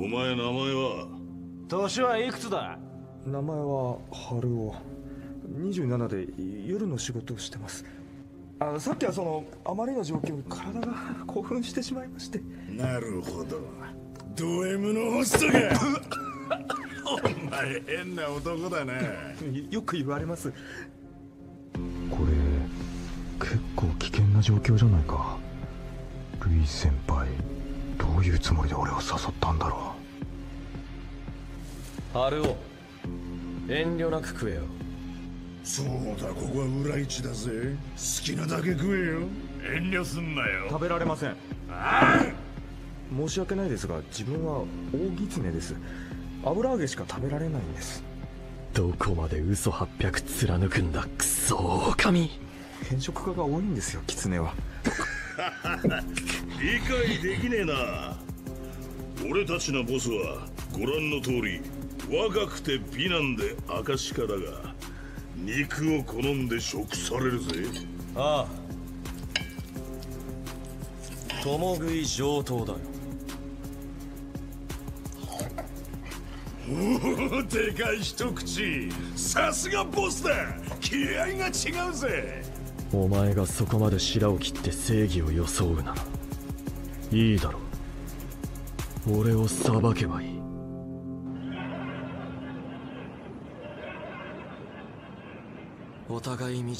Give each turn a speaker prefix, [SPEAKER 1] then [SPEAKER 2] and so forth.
[SPEAKER 1] お前名前は？
[SPEAKER 2] 年はいくつだ？
[SPEAKER 3] 名前は春尾27で夜の仕事をしてます。あさっきはそのあまりの状況に体が興奮してしまいまして。
[SPEAKER 1] なるほど。ド M のホストか！お前変な男だな。
[SPEAKER 3] よく言われます。これ結構危険な状況じゃないか。ルイ先輩。どういうつもりで俺を誘ったんだろ
[SPEAKER 2] 春尾遠慮なく食えよ。
[SPEAKER 1] そうだここは裏市だぜ。好きなだけ食えよ。遠慮すんなよ。
[SPEAKER 3] 食べられません。申し訳ないですが自分は大狐です。油揚げしか食べられないんです。
[SPEAKER 4] どこまで嘘800貫くんだクソ狼。
[SPEAKER 3] 変色家が多いんですよ狐は
[SPEAKER 1] 理解できねえな。俺たちのボスはご覧の通り若くて美男で証家だが肉を好んで食されるぜ。
[SPEAKER 2] ああ共食い上等だよ。
[SPEAKER 1] おおでかい一口。さすがボスだ。気合が違うぜ
[SPEAKER 4] お前がそこまで白を切って正義を装うならいいだろう。俺を裁けばいい。
[SPEAKER 2] お互い道